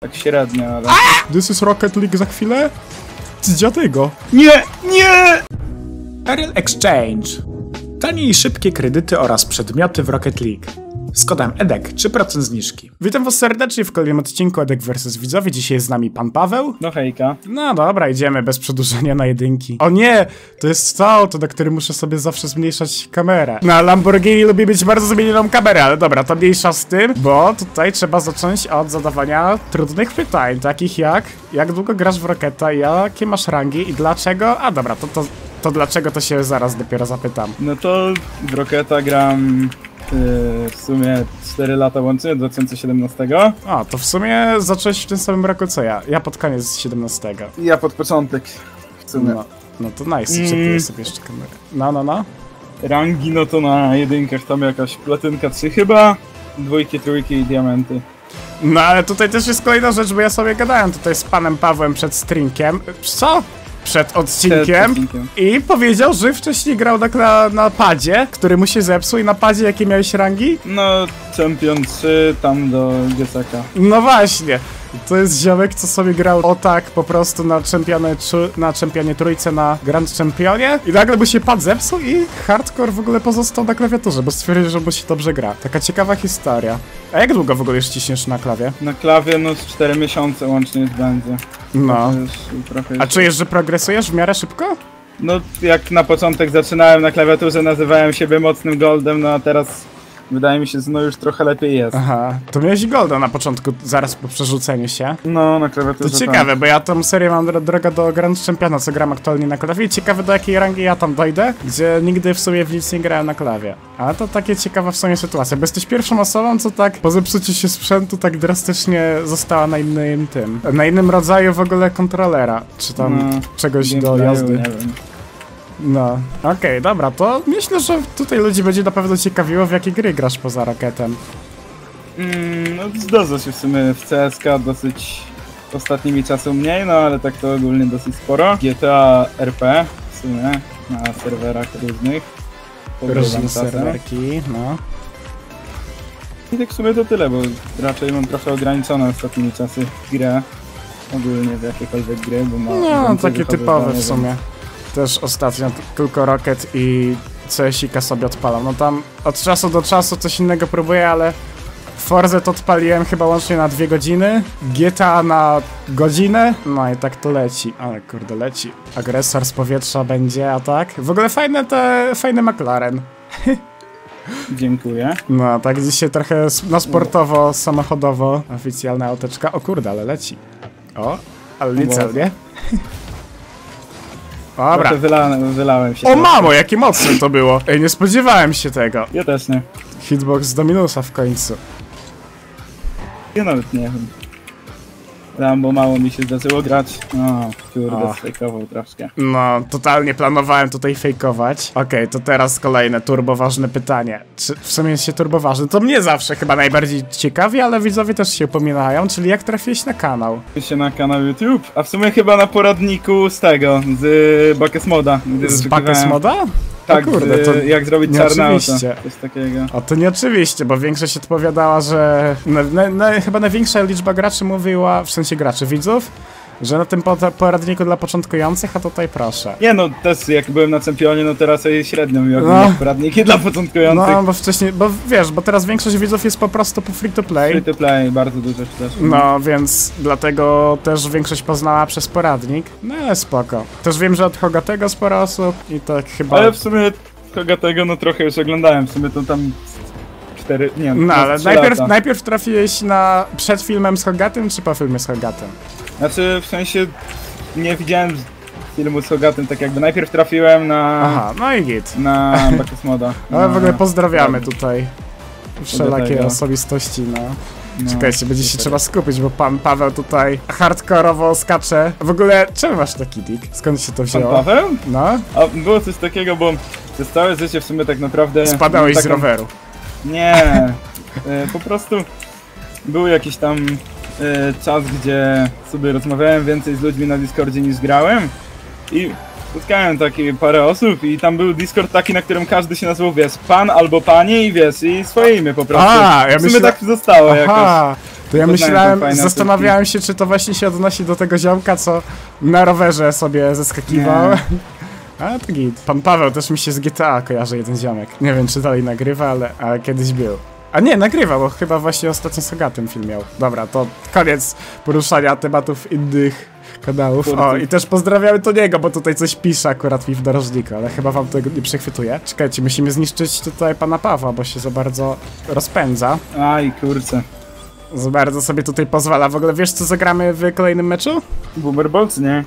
Tak średnio, ale... This is Rocket League za chwilę? Dziadego. Nie! Nie! Ariel Exchange. Tanie i szybkie kredyty oraz przedmioty w Rocket League. Z kodem EDEK 3% zniżki. Witam was serdecznie w kolejnym odcinku EDEK vs Widzowie. Dzisiaj jest z nami pan Paweł. No hejka. No dobra, idziemy bez przedłużenia na jedynki. O nie! To jest to auto, na którym muszę sobie zawsze zmniejszać kamerę. Na Lamborghini lubię mieć bardzo zmienioną kamerę, ale dobra, to mniejsza z tym, bo tutaj trzeba zacząć od zadawania trudnych pytań, takich jak jak długo grasz w Rocketa, jakie masz rangi i dlaczego? A dobra, to, to, to dlaczego to się zaraz dopiero zapytam. No to w Rocketa gram w sumie 4 lata łącznie, od 2017. A, to w sumie zacząłeś w tym samym roku co ja. Ja pod koniec 17. I ja pod początek w sumie. No, no to nice, Mm. mm. sobie jeszcze kamerę. No, no, no. Rangi no to na jedynkach tam jakaś platynka 3 chyba, dwójki, trójki i diamenty. No ale tutaj też jest kolejna rzecz, bo ja sobie gadałem tutaj z panem Pawłem przed streamkiem. Co? Przed odcinkiem. I powiedział, że wcześniej grał na, na, na padzie, który mu się zepsuł i na padzie jakie miałeś rangi? No, Champion 3 tam do Gesaka. No właśnie. To jest ziomek, co sobie grał o tak po prostu na czempionie, trzy- na czempionie trójce na Grand Championie i nagle mu się pad zepsuł i hardcore w ogóle pozostał na klawiaturze, bo stwierdził, że mu się dobrze gra. Taka ciekawa historia. A jak długo w ogóle już ciśniesz na klawie? Na klawie no z 4 miesiące łącznie będzie. No. A czujesz, że progresujesz w miarę szybko? No, jak na początek zaczynałem na klawiaturze, nazywałem siebie mocnym goldem, no a teraz wydaje mi się, że no już trochę lepiej jest. Aha, to miałeś golda na początku, zaraz po przerzuceniu się. No, na To klawiaturze tak. ciekawe, bo ja tą serię mam dro- drogę do Grand Championa, co gram aktualnie na klawie i ciekawe do jakiej rangi ja tam dojdę, gdzie nigdy w sumie w nic nie grałem na klawie. Ale to takie ciekawa w sumie sytuacja, bo jesteś pierwszą osobą, co tak po zepsuciu się sprzętu tak drastycznie została na innym tym, na innym rodzaju w ogóle kontrolera, czy tam No, czegoś do jazdy. Nie wiem. No, okej, dobra, to myślę, że tutaj ludzi będzie na pewno ciekawiło, w jakie gry grasz poza Rocketem. Mm, no, zdarza się w sumie w CSK dosyć ostatnimi czasy mniej, no ale tak to ogólnie dosyć sporo. GTA RP w sumie na serwerach różnych. Różne serwerki, no. I tak w sumie to tyle, bo raczej mam trochę ograniczone ostatnimi czasy grę. Ogólnie w jakiekolwiek gry, bo ma No, takie typowe w więc- sumie. Też ostatnio tylko Rocket i CSika sobie odpalam. No tam od czasu do czasu coś innego próbuję, ale Forza to odpaliłem chyba łącznie na dwie godziny, GTA na godzinę, no i tak to leci. Ale kurde, leci. Agresor z powietrza będzie, a tak? W ogóle fajne te, fajny McLaren. Dziękuję. No, tak dzisiaj trochę na sportowo, samochodowo, oficjalna auteczka. O kurde, ale leci. O, ale nie Boże. celnie. Dobra. Trochę Wylałem, wylałem się. O mamo, jakie mocne to było! Ej, nie spodziewałem się tego. Ja też nie. Hitbox do minusa w końcu. Ja nawet nie wiem. Rambo mało mi się zdarzyło grać. O, kurde, Ach. sfejkował troszkę. No, totalnie planowałem tutaj fejkować. Okej, to teraz kolejne turboważne pytanie. Czy w sumie się turboważne? To mnie zawsze chyba najbardziej ciekawi, ale widzowie też się upominają, czyli jak trafiłeś na kanał? się na kanał YouTube, a w sumie chyba na poradniku z tego, z Buckets Moda. gdy Z wyszukiwałem- Buckets Moda? Tak, o kurde, z, to... jak zrobić oczywiście. Coś takiego. O, to nie oczywiście, bo większość odpowiadała, że... Na, na, na, chyba największa liczba graczy mówiła, w sensie graczy, widzów, że na tym po- poradniku dla początkujących, a tutaj proszę. Nie no, też jak byłem na czempionie, no teraz jej średnio mi No. no. poradniki dla początkujących. No, bo wcześniej, bo wiesz, bo teraz większość widzów jest po prostu po free to play. Free to play, bardzo dużo też. No, więc dlatego też większość poznała przez poradnik. No ale spoko. Też wiem, że od Hogatego sporo osób i tak chyba... Ale w sumie Kogatego no trochę już oglądałem, w sumie to tam cztery, nie wiem, No, ale najpierw, lata. najpierw trafiłeś na... przed filmem z Hogatym, czy po filmie z Hogatym? Znaczy w sensie nie widziałem filmu z Hogatem tak jakby. Najpierw trafiłem na... Aha, no i git. na Buckets Moda. Ale w ogóle Na- pozdrawiamy tak. tutaj wszelakie osobistości, no. no, Czekajcie, będzie się trzeba skupić, bo pan Paweł tutaj hardkorowo skacze. W ogóle, czemu masz taki dick? Skąd się to Pan wzięło? Paweł? No, A było coś takiego, bo przez całe życie w sumie tak naprawdę... spadałeś taką- z roweru. Nie, e, po prostu był jakiś tam czas, gdzie sobie rozmawiałem więcej z ludźmi na Discordzie niż grałem i spotkałem takie parę osób i tam był Discord taki, na którym każdy się nazywał, wiesz, pan albo pani i wiesz, i swoje imię po prostu. A, ja w sumie tak zostało jakoś. Aha, To ja myślałem, zastanawiałem się, czy to właśnie się odnosi do tego ziomka, co na rowerze sobie zeskakiwał. Nie. A to git. Pan Paweł też mi się z GTA kojarzy jeden ziomek. Nie wiem, czy dalej nagrywa, ale, ale kiedyś był. A nie, nagrywa, bo chyba właśnie ostatnio Sogatym film miał. Dobra, to koniec poruszania tematów innych kanałów. O, i też pozdrawiamy Toniego, bo tutaj coś pisze akurat mi w narożniku, ale chyba wam tego nie przechwytuje. Czekajcie, musimy zniszczyć tutaj pana Pawła, bo się za bardzo rozpędza. Aj, kurczę. Za bardzo sobie tutaj pozwala. W ogóle wiesz, co zagramy w kolejnym meczu? Boomerbolcy, nie?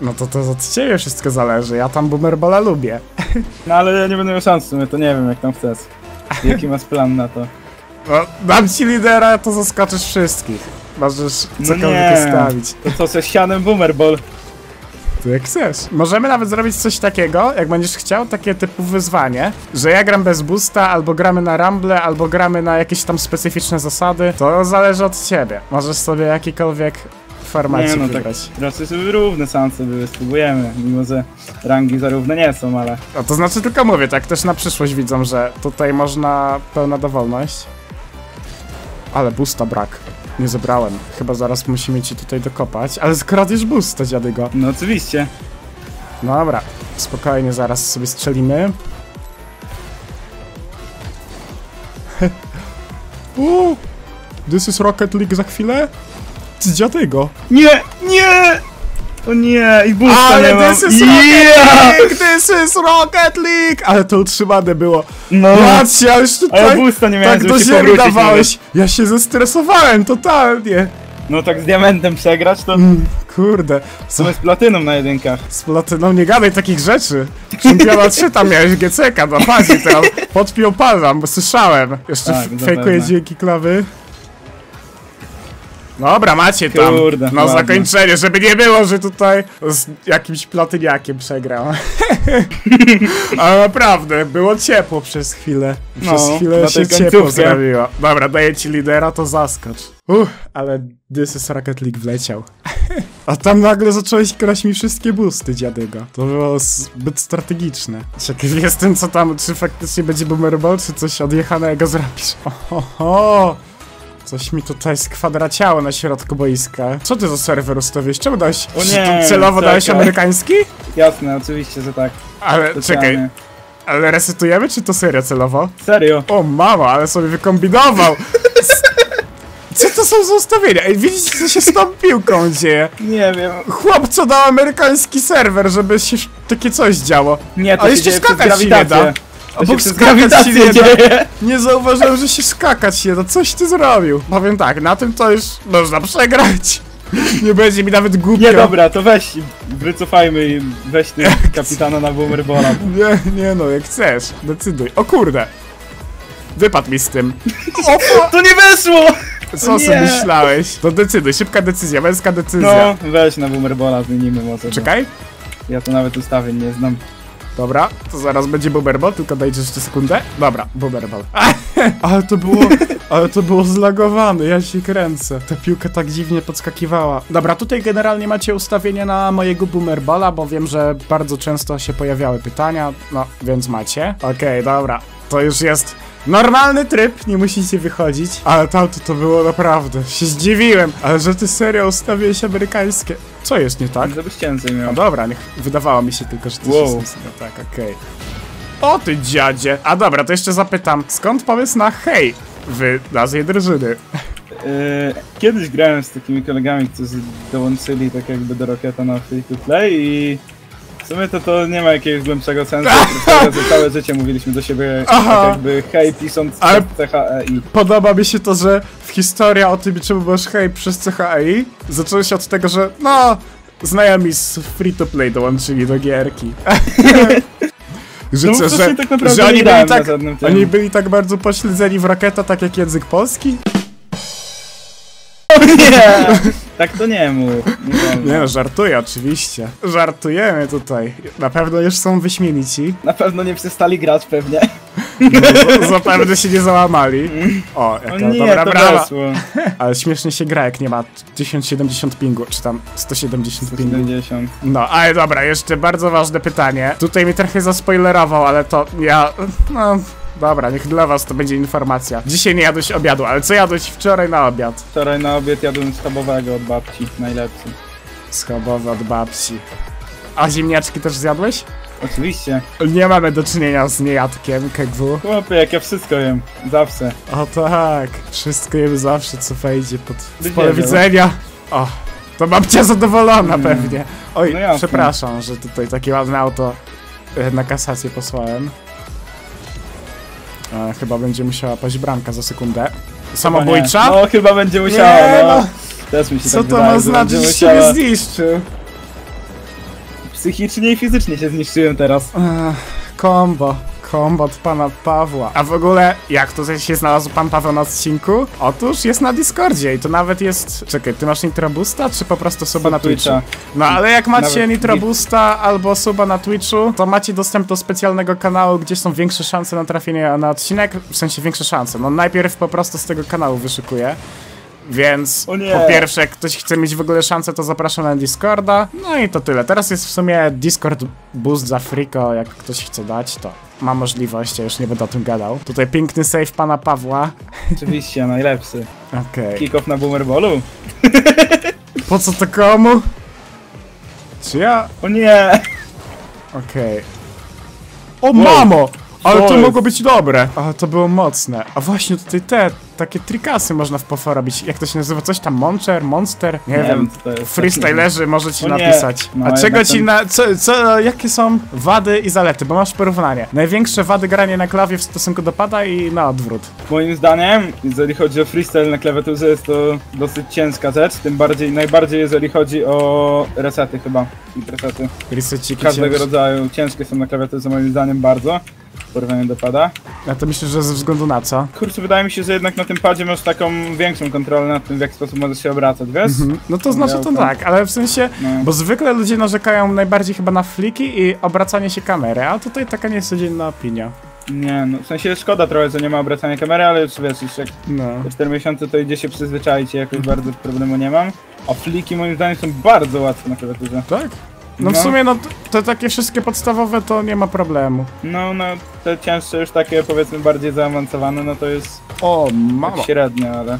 No to to od ciebie wszystko zależy. Ja tam Boomerbola lubię. No ale ja nie będę miał szans w sumie, to nie wiem jak tam chcesz. Jaki masz plan na to? No, dam ci lidera, to zaskoczysz wszystkich. Możesz No cokolwiek nie. ustawić. To co, ze ścianem boomerball? To jak chcesz. Możemy nawet zrobić coś takiego, jak będziesz chciał, takie typu wyzwanie, że ja gram bez boosta, albo gramy na rumble, albo gramy na jakieś tam specyficzne zasady. To zależy od ciebie. Możesz sobie jakikolwiek formacie Nie no, tak wybrać. raczej sobie równe szanse były, spróbujemy. Mimo, że rangi zarówno nie są, ale... No to znaczy tylko mówię, tak też na przyszłość widzą, że tutaj można pełna dowolność. Ale boosta brak. Nie zebrałem. Chyba zaraz musimy ci tutaj dokopać. Ale skradniesz boosta, dziadygo. No oczywiście. Dobra, spokojnie, zaraz sobie strzelimy. Uuu, this is Rocket League za chwilę? Ty dziadego. Nie! Nie! O nie! I boosta nie Ale mam! this is Yeah! Rocket League, this is Rocket League! Ale to utrzymane było. No! Patrzcie, ale już A ja tutaj boosta nie miałem, tak żeby do się ziemi powrócić dawałeś. Ja się zestresowałem totalnie. No tak z diamentem przegrać, to Mm, Kurde, w sumie z platyną na jedynkach. z platyną nie gadaj takich rzeczy. Czempiona 3 tam miałeś GCK na fazie teraz. Podpiął palam, bo słyszałem. Jeszcze Tak, tak, zapewne. dźwięki klawy. Dobra, macie tam. Kurde, na ładnie. zakończenie, żeby nie było, że tutaj z jakimś platyniakiem przegrał. Ale naprawdę, było ciepło przez chwilę. Przez No, chwilę się ciepło zrobiło. Dobra, daję ci lidera, to zaskocz. Uff, ale This is Rocket League wleciał. A tam nagle zacząłeś kraść mi wszystkie boosty, dziadego. To było zbyt strategiczne. Ciekaw jestem, co tam, czy faktycznie będzie boomerball, czy coś odjechanego zrobisz. Oho, Coś mi tutaj skwadraciało na środku boiska. Co ty za serwer ustawiłeś? Czemu dałeś... O czy nie, celowo dałeś czekaj. amerykański? Jasne, oczywiście, że tak. Ale czekaj, Specjalnie. ale resetujemy, czy to serio celowo? Serio? O mama, ale sobie wykombinował! Co to są za ustawienia? Ej, widzicie, co się z tą piłką dzieje? Nie wiem. Chłop, co dał amerykański serwer, żeby się takie coś działo. Nie, to A się jeszcze skakać się nie da. Obok się skakać się nie dzieje. Nie zauważyłem, że się skakać nie da. Coś ty zrobił. Powiem tak, na tym to już można przegrać. Nie będzie mi nawet głupio. Nie, dobra, to weź, wycofajmy i weź ty kapitana na boomerbola. Nie, nie no, jak chcesz. Decyduj. O kurde. Wypadł mi z tym. O, To nie weszło! co sobie myślałeś? To decyduj, szybka decyzja, męska decyzja. No, weź na boomerbola, zmienimy może. bo Czekaj. Ja to nawet ustawień nie znam. Dobra, to zaraz będzie Boomerball, tylko dajcie jeszcze sekundę. Dobra, Boomerball. ale to było, ale to było zlagowane, ja się kręcę. Ta piłka tak dziwnie podskakiwała. Dobra, tutaj generalnie macie ustawienie na mojego Boomerballa, bo wiem, że bardzo często się pojawiały pytania, no, więc macie. Okej, dobra, to już jest normalny tryb, nie musicie wychodzić. Ale tamto to było naprawdę, się zdziwiłem. Ale że ty serio ustawiłeś amerykańskie. Co jest nie tak? Żebyś cięcej No miał. dobra, niech wydawało mi się tylko, że to Wow. się sobie tak, okej. O ty dziadzie! A dobra, to jeszcze zapytam, skąd pomysł na hej w nazwie drużyny? Yy, kiedyś grałem z takimi kolegami, którzy dołączyli tak jakby do Rocketa na free to play i w sumie to to nie ma jakiegoś głębszego sensu, że całe życie mówiliśmy do siebie tak jakby hej pisząc Ale-. CHEI. Podoba mi się to, że w historia o tym, czemu masz hej przez CHI, zaczęło się od tego, że no, znajomi z free to play dołączyli do gierki. Że, No że, tak że oni byli tak, oni byli tak bardzo pośledzeni w Rocketa, tak jak język polski? Nie! Tak to nie mów. Nie. Nie no, żartuję oczywiście. Żartujemy tutaj. Na pewno już są wyśmienici. Na pewno nie przestali grać pewnie. Z- Zapewne się nie załamali. O, O jaka nie, dobra brawa. Ale śmiesznie się gra, jak nie ma 1070 pingu, czy tam 170 pingu. 170. No, ale dobra, jeszcze bardzo ważne pytanie. Tutaj mi trochę zaspoilerował, ale to ja... No, Dobra, niech dla was to będzie informacja. Dzisiaj nie jadłeś obiadu, ale co jadłeś wczoraj na obiad? Wczoraj na obiad jadłem schabowego od babci, najlepszy. Schabowy od babci. A ziemniaczki też zjadłeś? Oczywiście. Nie mamy do czynienia z niejadkiem, KGW. Chłopie, jak ja wszystko jem. Zawsze. O tak, wszystko jemy zawsze, co wejdzie pod Byś pole wiedział. widzenia. O, to babcia zadowolona Mm. pewnie. Oj, No jasne. przepraszam, że tutaj takie ładne auto e, na kasację posłałem. E, chyba będzie musiała paść bramka za sekundę. Samobójcza? No chyba będzie musiała, Nie, no. no. Też mi się Co tak to wydaje, ma że będzie znaczyć, że się musiała. zniszczył? Psychicznie i fizycznie się zniszczyłem teraz. Ech, Kombo. Kombo od pana Pawła. A w ogóle, jak to się znalazł pan Paweł na odcinku? Otóż jest na Discordzie i to nawet jest... Czekaj, ty masz Nitrobusta, czy po prostu suba na Twitchu? No ale jak macie Nawet Nitrobusta albo suba na Twitchu, to macie dostęp do specjalnego kanału, gdzie są większe szanse na trafienie na odcinek, w sensie większe szanse. No najpierw po prostu z tego kanału wyszukuję. Więc po pierwsze, jak ktoś chce mieć w ogóle szansę, to zapraszam na Discorda. No i to tyle. Teraz jest w sumie Discord Boost za Friko, jak ktoś chce dać, to ma możliwość, ja już nie będę o tym gadał. Tutaj piękny save pana Pawła. Oczywiście, najlepszy. Okej. Kick-off na Boomerballu? Po co to komu? Czy ja... O nie! Okej. O mamo! Ale to mogło być dobre. Ale to było mocne. A właśnie tutaj te, takie trikasy można w POFO robić. Jak to się nazywa? Coś tam Moncher, Monster? Nie, Nie wiem. Freestylerzy może ci napisać. No, A czego ci na... Co, co, jakie są wady i zalety? Bo masz porównanie. Największe wady granie na klawie w stosunku do pada i na odwrót. Moim zdaniem, jeżeli chodzi o freestyle na klawiaturze, jest to dosyć ciężka rzecz, tym bardziej, najbardziej jeżeli chodzi o resety chyba, i resety Reseciki każdego cięż- rodzaju, ciężkie są na klawiaturze moim zdaniem bardzo, porównaniu do pada. A to myślę, że ze względu na co? Kurczę, wydaje mi się, że jednak na tym padzie masz taką większą kontrolę nad tym, w jaki sposób możesz się obracać, wiesz? Mhm. No to znaczy to tak, ale w sensie... No. Bo zwykle ludzie narzekają najbardziej chyba na fliki i obracanie się kamery, a tutaj taka niecodzienna opinia. Nie, no w sensie szkoda trochę, że nie ma obracania kamery, ale już wiesz, już jak No. te 4 miesiące to idzie się przyzwyczaić i jakoś bardzo problemu nie mam. A fliki moim zdaniem są bardzo łatwe na klawiaturze. Tak? No w No. sumie no te takie wszystkie podstawowe to nie ma problemu. No, no, te cięższe już takie powiedzmy bardziej zaawansowane, no to jest O, tak mamo. średnio, ale...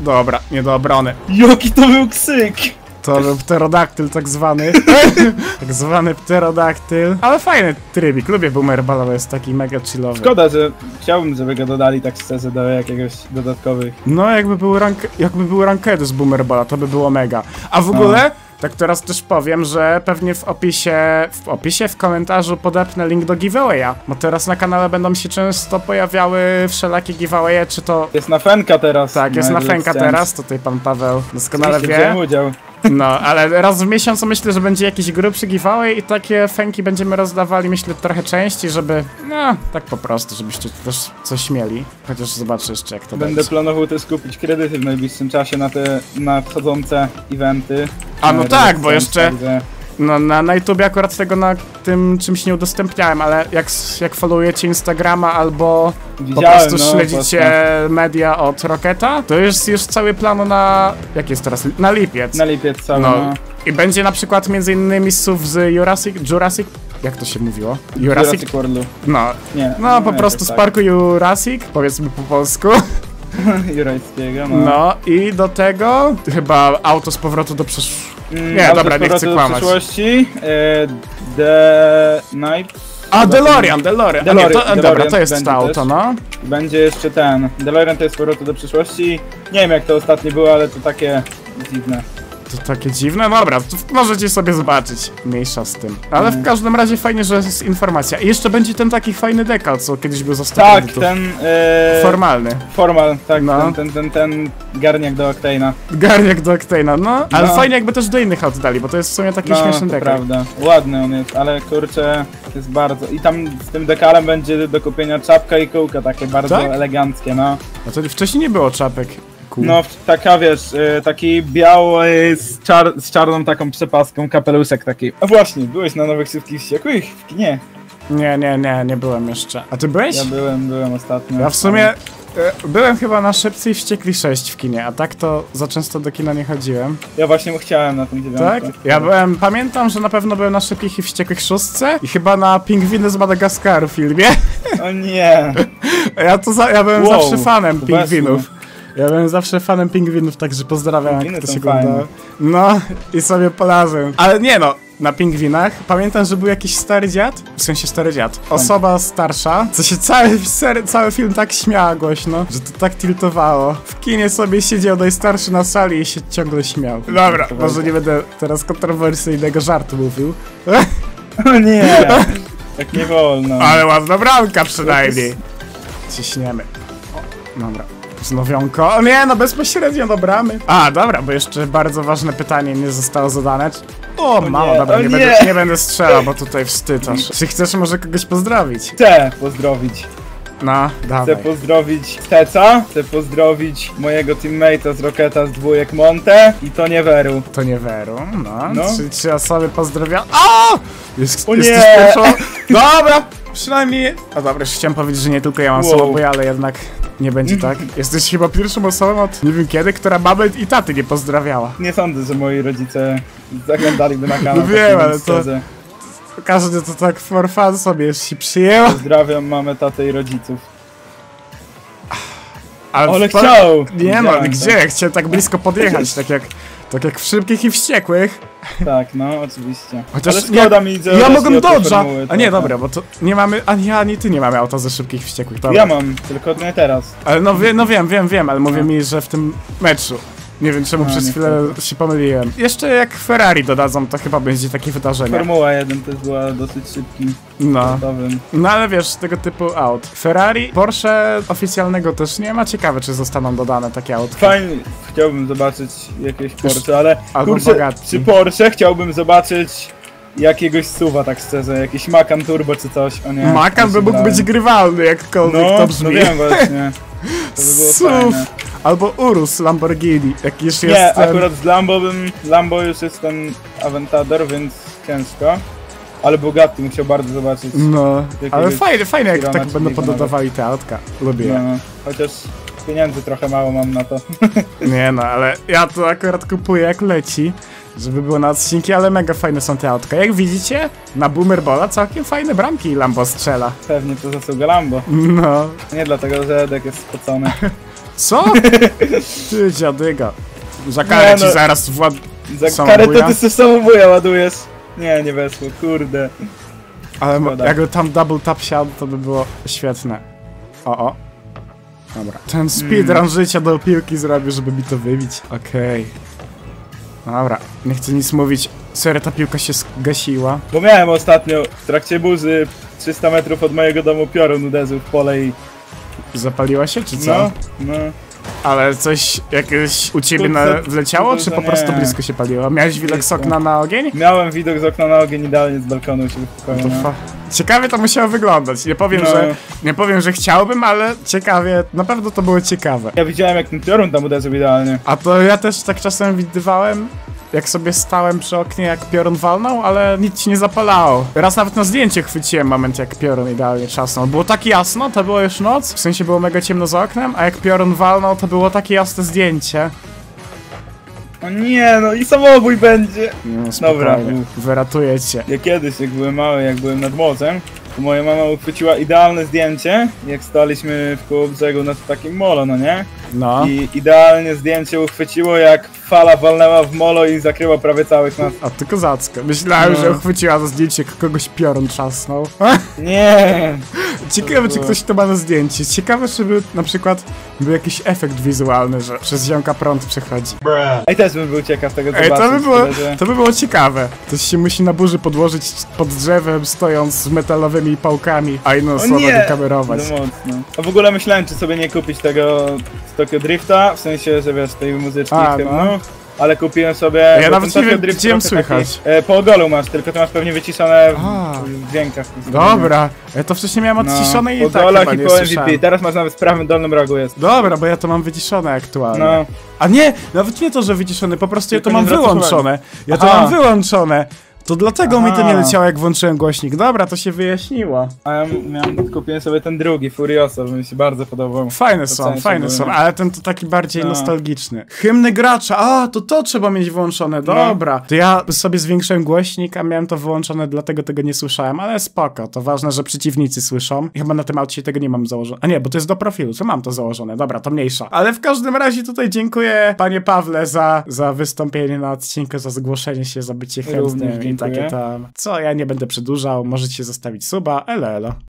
Dobra, nie do obrony. Jaki to był ksyk! To był pterodaktyl tak zwany. tak zwany pterodaktyl. Ale fajny trybik, lubię boomer ballowy, jest taki mega chillowy. Szkoda, że chciałbym, żeby go dodali tak szczerze do jakiegoś dodatkowych. No jakby był, rank jakby był rankedy z boomer balla, to by było mega. A w ogóle... Tak teraz też powiem, że pewnie w opisie, w opisie, w komentarzu podepnę link do giveawaya, bo teraz na kanale będą się często pojawiały wszelakie giveawaye, czy to... Jest na Fenka teraz. Tak, jest na Magic Fenka teraz, tutaj pan Paweł doskonale wie. udział. No, ale raz w miesiącu myślę, że będzie jakiś grubszy giveaway i takie fenki będziemy rozdawali, myślę, trochę częściej, żeby, no, tak po prostu, żebyście też coś mieli. Chociaż zobaczę jeszcze, jak to Będę będzie. planował też kupić kredyty w najbliższym czasie na te nadchodzące eventy. A, no tak, bo jeszcze- także- No, na, na YouTubie akurat tego na tym czymś nie udostępniałem, ale jak, jak followujecie Instagrama albo po prostu no, śledzicie media od Rocketa, to jest już cały plan na, jak jest teraz, na lipiec. Na lipiec cały, No, no. i będzie na przykład między innymi słów z Jurassic, Jurassic, jak to się mówiło? Jurassic, Jurassic Worldu. no, Nie. no po nie, prostu to z tak. parku Jurassic, powiedzmy po polsku, Jurajskiego, no. no i do tego chyba auto z powrotu do przyszłości. Mm, nie, dobra, nie chcę kłamać. przyszłości. E, The Night. A, DeLorean, DeLorean, a nie, to, DeLorean, dobra, to DeLorean jest to auto, też. no. Będzie jeszcze ten. DeLorean to jest powrotu do przyszłości. Nie wiem jak to ostatnie było, ale to takie dziwne. To takie dziwne, dobra, to możecie sobie zobaczyć, mniejsza z tym. Ale w każdym razie fajnie, że jest informacja. I jeszcze będzie ten taki fajny dekal, co kiedyś był 100 Tak, ten. E, Formalny. Formal, tak, No. ten, ten, ten, ten garniak do Octane'a. Garniak do Octane'a, no. Ale No. fajnie jakby też do innych aut dali, bo to jest w sumie taki No, śmieszny dekal. prawda. Ładny on jest, ale kurczę, jest bardzo. I tam z tym dekalem będzie do kupienia czapka i kółka, takie bardzo Tak? eleganckie, no. A to wcześniej nie było czapek. Cool. No, taka wiesz, y, taki biały z, czar z czarną taką przepaską, kapelusek taki. A właśnie, byłeś na Nowych Szybkich Wściekłych? W kinie. Nie, nie, nie, nie byłem jeszcze. A ty byłeś? Ja byłem, byłem ostatnio. Ja w sumie e, byłem chyba na Szybcy i Wściekli 6 w kinie, a tak to za często do kina nie chodziłem. Ja właśnie chciałem na tym dziewiątkę. Tak? Ja byłem, pamiętam, że na pewno byłem na Szybkich i Wściekłych 6 i chyba na Pingwiny z Madagaskaru filmie. O nie! Ja to za, ja byłem Wow, zawsze fanem pingwinów. Ja byłem zawsze fanem pingwinów, także pozdrawiam, jak Pingwiny to są się ogląda. fajne. No, i sobie polazłem. Ale nie no, na pingwinach pamiętam, że był jakiś stary dziad, w sensie stary dziad, osoba starsza, co się cały, ser, cały film tak śmiała głośno, że to tak tiltowało. W kinie sobie siedział najstarszy na sali i się ciągle śmiał. Dobra, może nie będę teraz kontrowersyjnego żartu mówił. O nie! Tak nie wolno. Ale ładna bramka przynajmniej. Ciśniemy. O, dobra. Znowionko. O nie, no bezpośrednio do bramy. A, dobra, bo jeszcze bardzo ważne pytanie nie zostało zadane. O, mało, nie, dobra, o nie, nie. Będę, nie będę strzelał, bo tutaj wstyd aż. Czy chcesz może kogoś pozdrowić? Chcę pozdrowić. No, Chcę dawaj. pozdrowić Teca, chcę pozdrowić mojego teammate'a z Rocketa z dwójek Monte i to nie Weru. To nie Weru, no. No. Trzy, trzy osoby pozdrawia. O! Jest, O nie! Dobra! Przynajmniej. A dobra, już chciałem powiedzieć, że nie tylko ja mam Wow. słaboja, ale jednak nie będzie tak. Jesteś chyba pierwszą osobą od nie wiem kiedy, która mamy i taty nie pozdrawiała. Nie sądzę, że moi rodzice zaglądaliby na kanał. No tak wiem, ale to-. Każdy to tak for fun sobie się przyjęło. Pozdrawiam mamę, tatę i rodziców. Ale po- chciał! Nie no, gdzie? Chciałem tak blisko podjechać, tak jak, tak jak w szybkich i wściekłych. Tak, no oczywiście. Chociaż Ale szkoda mi, że Ja Dodge'a! formuły A nie, dobra, bo to nie mamy, ani ja, ani ty nie mamy auta ze szybkich i wściekłych. Ja mam, tylko nie teraz. Ale no, wie, no wiem, wiem, wiem, ale mówię No. mi, że w tym meczu. Nie wiem czemu No, przez chwilę się pomyliłem. Jeszcze jak Ferrari dodadzą, to chyba będzie takie wydarzenie. Formuła 1 też była dosyć szybkim, No. gotowym. No ale wiesz, tego typu aut. Ferrari, Porsche oficjalnego też nie ma. Ciekawe, czy zostaną dodane takie autka. Fajnie, chciałbym zobaczyć jakieś Porsche, ale albo kurczę, przy Porsche chciałbym zobaczyć jakiegoś suwa, tak szczerze, jakiś Macan Turbo czy coś, o nie. Macan by mógł brałem. być grywalny, jakkolwiek no, to brzmi. No wiem właśnie, to by było Suf. fajne. Albo Urus Lamborghini, jak już Nie, jest ten... akurat z Lambo bym, Lambo już jest ten Aventador, więc ciężko. Ale Bugatti musiał bardzo zobaczyć. No, jakiegoś ale fajne, fajne jak tak będą Ligona. pododawali te autka. Lubię je. No, chociaż pieniędzy trochę mało mam na to. Nie no, ale ja to akurat kupuję jak leci, żeby było na odcinki, ale mega fajne są te autka. Jak widzicie, na Boomerbola całkiem fajne bramki Lambo strzela. Pewnie to zasługa Lambo. No. Nie dlatego, że Edek jest spocony. Co? Ty dziadyga. Za karę Nie, ci no. zaraz wład... Za karę to ty sobie samobuja ładujesz. Nie, nie weszło, kurde. Ale Szkoda. jakby tam double tap siadł, to by było świetne. O, o. Dobra. Ten speedrun Mm. życia do piłki zrobił, żeby mi to wybić. Okej. Dobra, nie chcę nic mówić. Serio, ta piłka się zgasiła. Bo miałem ostatnio w trakcie burzy 300 metrów od mojego domu piorun uderzył w pole i... Zapaliła się, czy co? No, no. Ale coś jakieś u ciebie na, wleciało, czy po nie. prostu blisko się paliło? Miałeś widok z okna na ogień? Miałem widok z okna na ogień idealnie z balkonu To no. Ciekawie to musiało wyglądać. Nie powiem, No. że nie powiem, że chciałbym, ale ciekawie, na pewno to było ciekawe. Ja widziałem jak ten piorun tam uderzył idealnie. A to ja też tak czasem widywałem, jak sobie stałem przy oknie, jak piorun walnął, ale nic się nie zapalało. Raz nawet na zdjęcie chwyciłem moment, jak piorun idealnie czasnął. Było tak jasno, to było już noc, w sensie było mega ciemno za oknem, a jak piorun walnął, to było takie jasne zdjęcie. O nie, no i samobój będzie. No, Dobra. wyratuję cię. Ja kiedyś, jak byłem mały, jak byłem nad morzem, moja mama uchwyciła idealne zdjęcie, jak staliśmy w koło brzegu na takim molo, no nie? No. I idealnie zdjęcie uchwyciło, jak fala walnęła w molo i zakryła prawie całych nas. A ty kozacko. Myślałem, No. że uchwyciła za zdjęcie, jak kogoś piorun trzasnął. Nie! Ciekawe, czy ktoś to ma na zdjęcie. Ciekawe, czy by na przykład był jakiś efekt wizualny, że przez ziomka prąd przechodzi. Ej, też bym był ciekaw tego Ej, zobaczyć. to by było, że- to by było ciekawe. Ktoś się musi na burzy podłożyć pod drzewem, stojąc z metalowymi pałkami, a inną osobę wykamerować. No mocno. A w ogóle myślałem, czy sobie nie kupić tego Tokyo Drifta, w sensie, że wiesz, tej muzyczki A, w tym, no. No. Ale kupiłem sobie... Ja nawet nie wiem, gdzie ją trochę taki- słychać. E, po ogolu masz, tylko ty masz pewnie wyciszone w, A. w dźwiękach. Dobra, ja to wcześniej miałem odciszone i po tak chyba i po MVP. Teraz masz nawet w prawym dolnym rogu jest. Dobra, bo ja to mam wyciszone aktualnie. No. A nie, nawet nie to, że wyciszone, po prostu ja to Tylko mam wyłączone. Ja to Aha. mam wyłączone. To dlatego mi to nie leciało, jak włączyłem głośnik. Dobra, to się wyjaśniło. A ja miałem, kupiłem sobie ten drugi, Furiosa, bo mi się bardzo podobał. Fajne są, fajne są, ale ten to taki bardziej No. nostalgiczny. Hymny gracza, a to to trzeba mieć włączone, dobra. To ja sobie zwiększyłem głośnik, a miałem to wyłączone, dlatego tego nie słyszałem, ale spoko, to ważne, że przeciwnicy słyszą. Chyba na tym aucie tego nie mam założone. A nie, bo to jest do profilu, to mam to założone, dobra, to mniejsza. Ale w każdym razie tutaj dziękuję panie Pawle za, za wystąpienie na odcinku, za zgłoszenie się, za bycie chętnym dziękuję. takie tam. Co, ja nie będę przedłużał, możecie zostawić suba, elo elo.